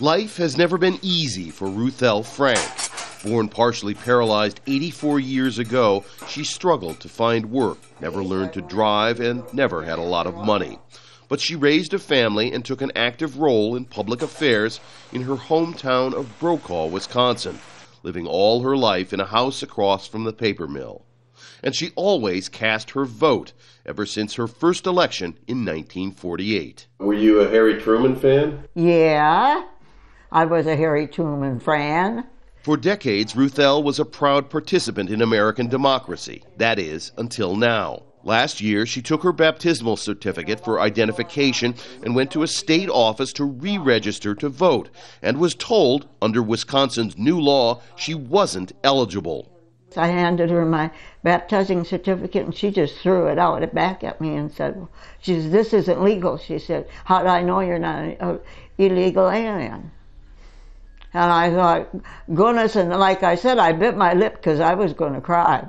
Life has never been easy for Ruthelle Frank. Born partially paralyzed 84 years ago, she struggled to find work, never learned to drive, and never had a lot of money. But she raised a family and took an active role in public affairs in her hometown of Brokaw, Wisconsin, living all her life in a house across from the paper mill. And she always cast her vote ever since her first election in 1948. Were you a Harry Truman fan? Yeah, I was a Harry Truman fan. For decades, Ruthelle was a proud participant in American democracy. That is, until now. Last year, she took her baptismal certificate for identification and went to a state office to re register to vote, and was told, under Wisconsin's new law, she wasn't eligible. I handed her my baptizing certificate and she just threw it out back at me and said, she said, this isn't legal. She said, how do I know you're not an illegal alien? And I thought, goodness, and like I said, I bit my lip because I was going to cry.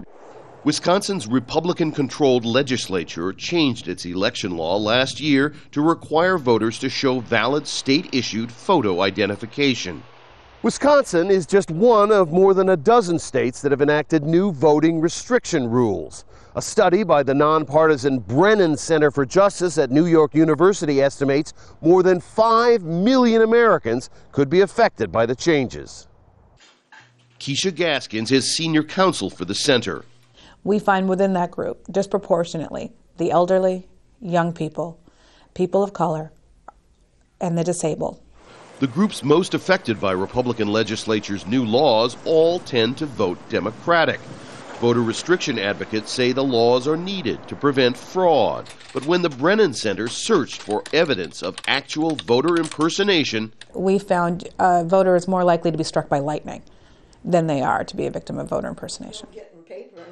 Wisconsin's Republican controlled legislature changed its election law last year to require voters to show valid state issued photo identification. Wisconsin is just one of more than a dozen states that have enacted new voting restriction rules. A study by the nonpartisan Brennan Center for Justice at New York University estimates more than 5 million Americans could be affected by the changes. Keesha Gaskins is senior counsel for the center. We find within that group, disproportionately, the elderly, young people, people of color, and the disabled. The groups most affected by Republican legislature's new laws all tend to vote Democratic. Voter restriction advocates say the laws are needed to prevent fraud. But when the Brennan Center searched for evidence of actual voter impersonation, we found uh, a voter is more likely to be struck by lightning than they are to be a victim of voter impersonation.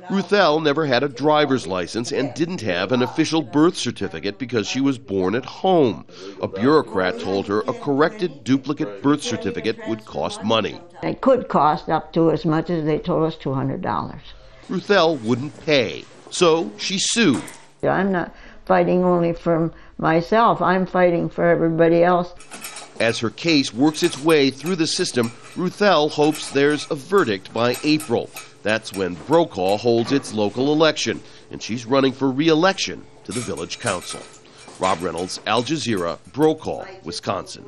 Ruthelle never had a driver's license and didn't have an official birth certificate because she was born at home. A bureaucrat told her a corrected duplicate birth certificate would cost money. It could cost up to as much as they told us $200. Ruthelle wouldn't pay, so she sued. I'm not fighting only for myself, I'm fighting for everybody else. As her case works its way through the system, Ruthelle hopes there's a verdict by April. That's when Brokaw holds its local election, and she's running for re election to the village council. Rob Reynolds, Al Jazeera, Brokaw, Wisconsin.